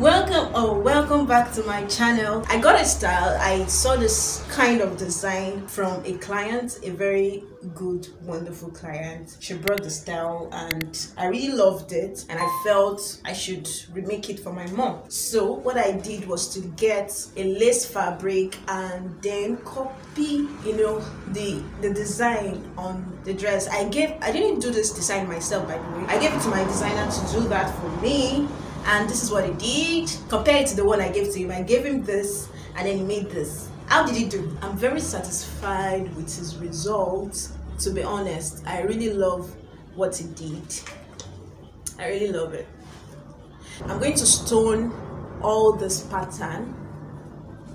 welcome oh welcome back to my channel. I got a style. I saw this kind of design from a client a very good wonderful client. She brought the style and i really loved it and i felt i should remake it for my mom. So what i did was to get a lace fabric and then copy you know the the design on the dress. I gave i didn't do this design myself by the way. I gave it to my designer to do that for me and this is what he did. Compared to the one i gave to him i gave him this and then he made this. How did he do? I'm very satisfied with his results to be honest. I really love what he did. I really love it. I'm going to stone all this pattern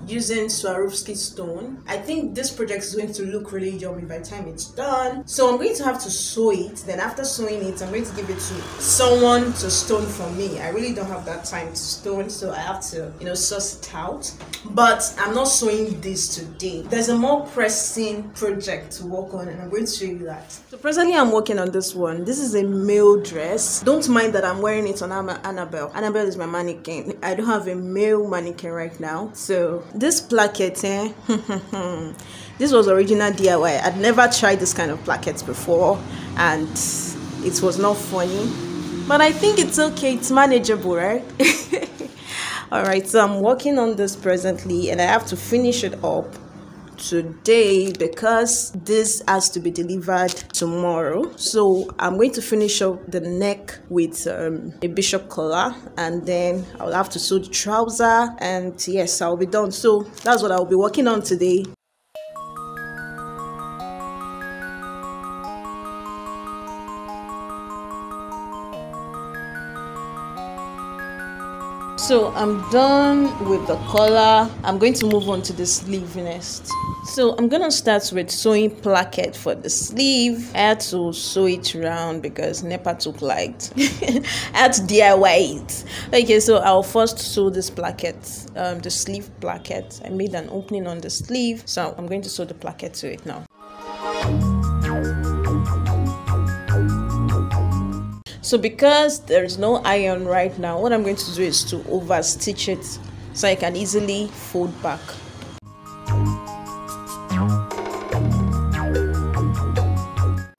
using Swarovski stone. I think this project is going to look really yummy by the time it's done. So I'm going to have to sew it. Then after sewing it, I'm going to give it to someone to stone for me. I really don't have that time to stone, so I have to, you know, suss it out. But I'm not sewing this today. There's a more pressing project to work on, and I'm going to show you that. So presently I'm working on this one. This is a male dress. Don't mind that I'm wearing it on Annabelle. Annabelle is my mannequin. I don't have a male mannequin right now. So this placket eh? this was original diy i'd never tried this kind of placket before and it was not funny. But i think it's okay. It's manageable right? All right so i'm working on this presently and i have to finish it up today because this has to be delivered tomorrow. So i'm going to finish up the neck with um, a bishop collar and then i'll have to sew the trouser and yes i'll be done. So that's what i'll be working on today so i'm done with the collar. I'm going to move on to the sleeve next so i'm gonna start with sewing placket for the sleeve. I had to sew it round because NEPA took light. I had to diy it. Okay so i'll first sew this placket um, the sleeve placket. I made an opening on the sleeve so i'm going to sew the placket to it now so because there's no iron right now what i'm going to do is to over stitch it so i can easily fold back.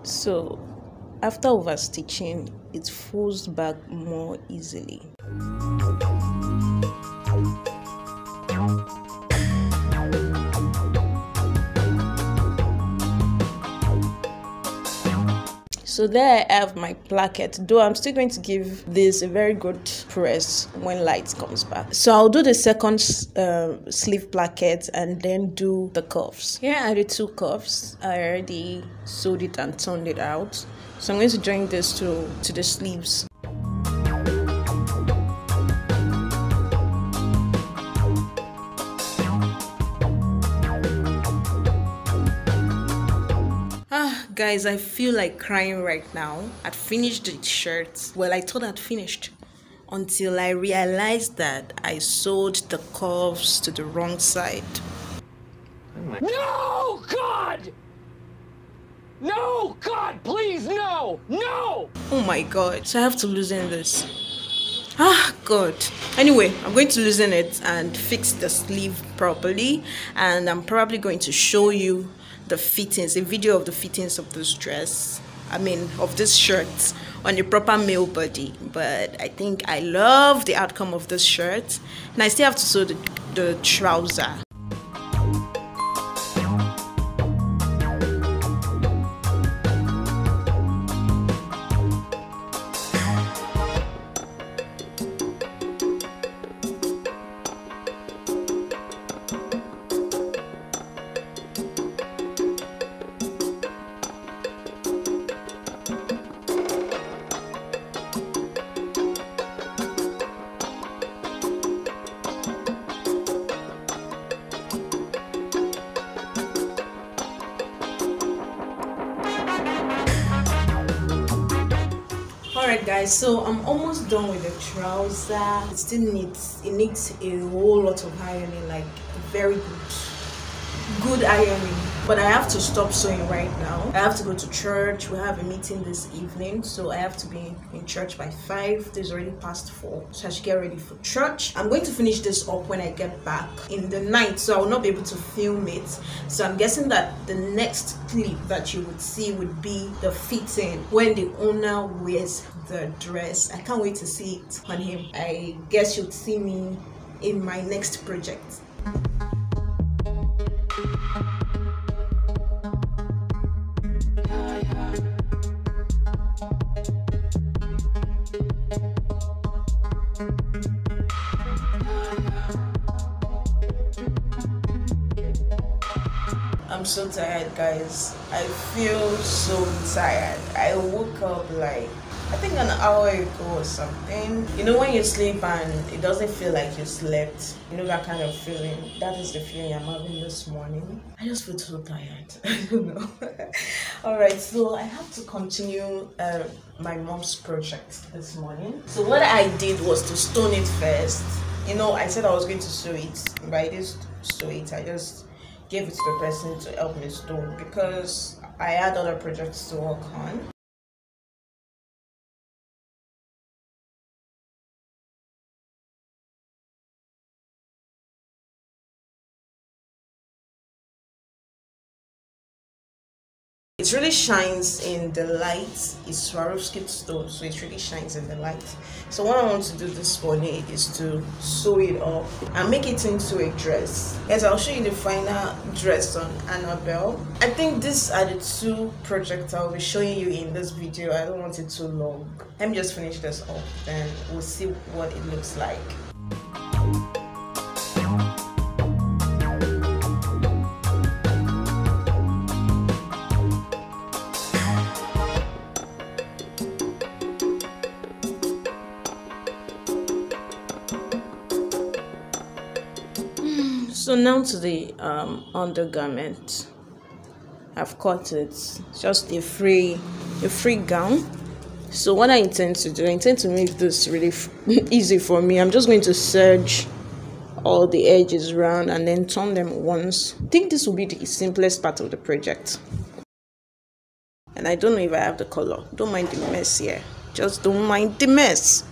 So after over stitching it folds back more easily So there I have my placket, though I'm still going to give this a very good press when light comes back. So I'll do the second uh, sleeve placket and then do the cuffs. Here are the two cuffs. I already sewed it and turned it out. So I'm going to join this to, to the sleeves. Guys i feel like crying right now. I'd finished the shirt well i thought i'd finished until i realized that i sewed the cuffs to the wrong side. No god! No god please no no! Oh my god so i have to loosen this. Ah god. Anyway i'm going to loosen it and fix the sleeve properly and i'm probably going to show you the fittings, a video of the fittings of this dress, I mean, of this shirt on a proper male body. But I think I love the outcome of this shirt. And I still have to sew the, the trouser. Alright guys so i'm almost done with the trouser. It still needs it needs a whole lot of ironing like very good. Good ironing but I have to stop sewing right now. I have to go to church. We have a meeting this evening, so I have to be in church by 5. It's already past 4, so I should get ready for church. I'm going to finish this up when I get back in the night, so I will not be able to film it. So I'm guessing that the next clip that you would see would be the fitting when the owner wears the dress. I can't wait to see it on him. I guess you'll see me in my next project. So tired, guys. I feel so tired. I woke up like I think an hour ago or something. You know when you sleep and it doesn't feel like you slept. You know that kind of feeling. That is the feeling I'm having this morning. I just feel so tired. I don't know. All right, so I have to continue uh, my mom's project this morning. So what I did was to stone it first. You know, I said I was going to sew it, but I didn't sew it. I just gave it to the person to help me stone because I had other projects to work on. It really shines in the light. It's Swarovski stone, so it really shines in the light. So what I want to do this morning is to sew it up and make it into a dress. Yes, I'll show you the final dress on Annabelle. I think these are the two projects I'll be showing you in this video. I don't want it too long. Let me just finish this up, then we'll see what it looks like. So now to the um, undergarment. I've cut it. It's just a free a free gown. So what i intend to do i intend to make this really easy for me. I'm just going to serge all the edges around and then turn them once. I think this will be the simplest part of the project. And i don't know if i have the color. Don't mind the mess here. Just don't mind the mess.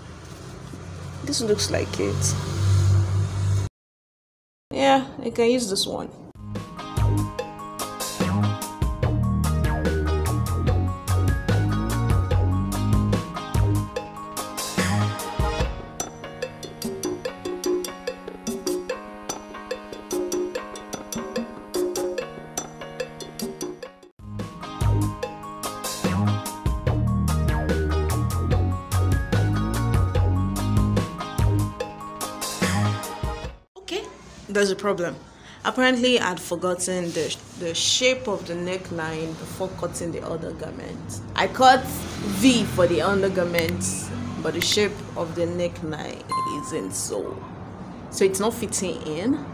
This looks like it yeah, I can use this one. There's a problem. Apparently, I'd forgotten the, the shape of the neckline before cutting the undergarment. I cut V for the undergarment, but the shape of the neckline isn't so. So it's not fitting in.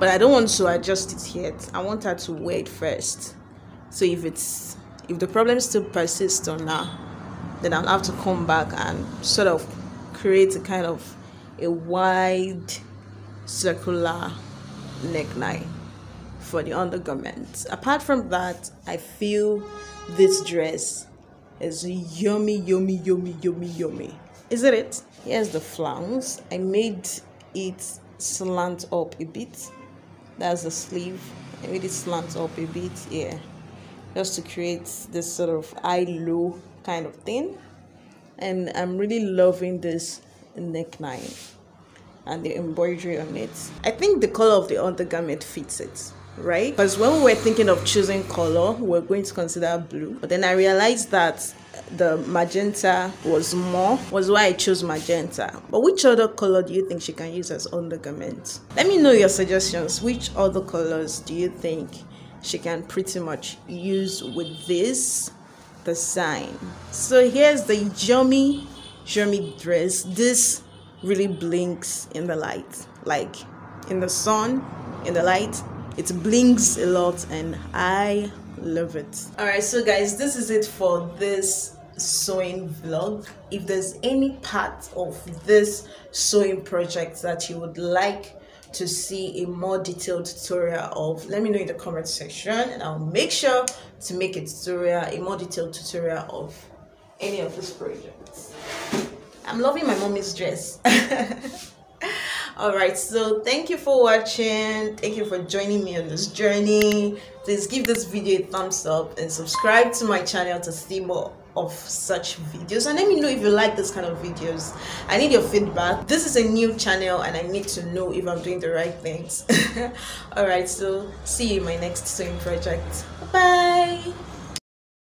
But I don't want to adjust it yet. I want her to wear it first. So if it's if the problem still persists on her, then I'll have to come back and sort of create a kind of a wide circular neckline for the undergarment. Apart from that, I feel this dress is yummy, yummy, yummy, yummy, yummy. Isn't it? Here's the flounce. I made it slant up a bit. That's the sleeve. I made it slant up a bit here. Just to create this sort of high low kind of thing. And I'm really loving this neckline and the embroidery on it. I think the color of the undergarment fits it right? Because when we were thinking of choosing color, we are going to consider blue. But then I realized that the magenta was more, was why I chose magenta. But which other color do you think she can use as undergarment? Let me know your suggestions. Which other colors do you think she can pretty much use with this design? So here's the yummy, yummy dress. This really blinks in the light. Like in the sun in the light it blinks a lot and i love it. All right so guys this is it for this sewing vlog. If there's any part of this sewing project that you would like to see a more detailed tutorial of let me know in the comment section and i'll make sure to make a tutorial a more detailed tutorial of any of these projects i'm loving my mommy's dress. All right so thank you for watching. Thank you for joining me on this journey. Please give this video a thumbs up and subscribe to my channel to see more of such videos. And let me know if you like this kind of videos. I need your feedback. This is a new channel and i need to know if i'm doing the right things. All right so see you in my next sewing project. Bye